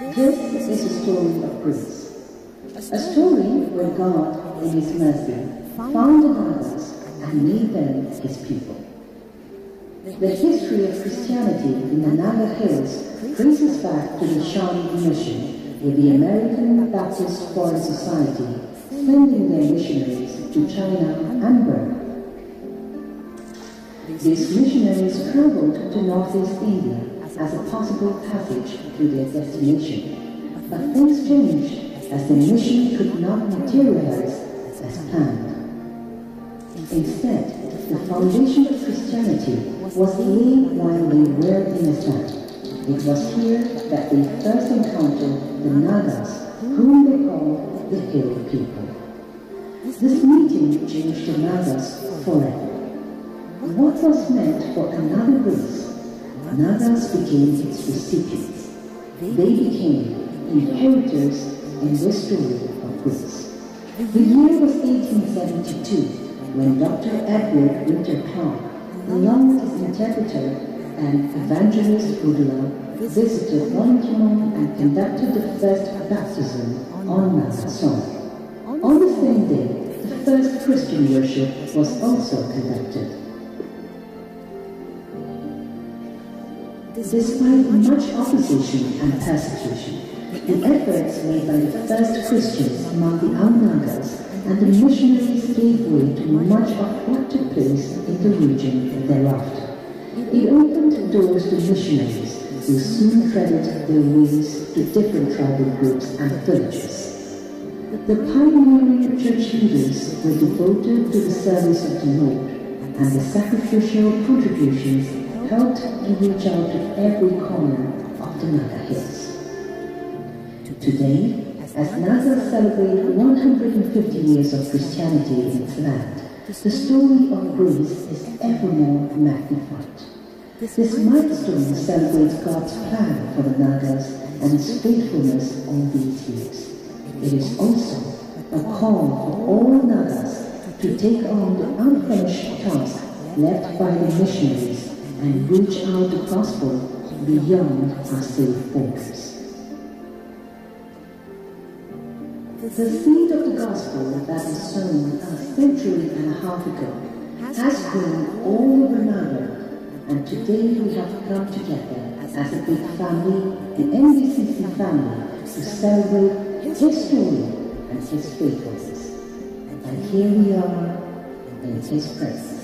This is a story of grace. A story where God, in His mercy, found others and made them His people. The history of Christianity in the Naga Hills traces back to the Shan Mission, with the American Baptist Foreign Society sending their missionaries to China and Burma. These missionaries traveled to northeast India as a possible passage to their destination, but things changed as the mission could not materialize as planned. Instead, the foundation of Christianity was laid while they were in Assam. It was here that they first encountered the Nagas, whom they called the Hill People. This meeting changed the Nagas forever. What was meant for another race, Nagas became its recipients. They became inheritors in the story of grace. The year was 1872 when Dr. Edward Winter Clark, along with his interpreter and evangelist Godhula, visited Wellington and conducted the first baptism on Naga soil. On the same day, the first Christian worship was also conducted. Despite much opposition and persecution, the efforts made by the first Christians among the Ao Nagas and the missionaries gave way to much of what took place in the region thereafter. It opened doors to missionaries who soon treaded their ways to different tribal groups and villages. The pioneering church leaders were devoted to the service of the Lord, and the sacrificial contributions helped to reach out to every corner of the Naga Hills. Today, as Naga celebrate 150 years of Christianity in its land, the story of grace is ever more magnified. This milestone celebrates God's plan for the Nagas and His faithfulness all these years. It is also a call for all Nagas to take on the unfinished task left by the missionaries and reach out the gospel beyond our safe borders. The seed of the gospel that was sown a century and a half ago has grown all over Naga, and today we have come together as a big family, the NBCC family, to celebrate His story and His faithfulness. And here we are in His presence.